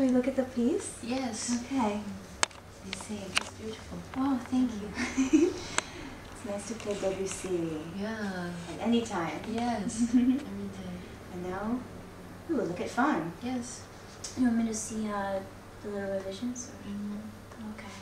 Should we look at the piece? Yes. Okay. You see, it's beautiful. Oh, thank you. it's nice to play Debussy Yeah. at any time. Yes. Every day. And now, ooh, look at fun. Yes. You want me to see uh, the little revisions? Or? Mhm. Okay.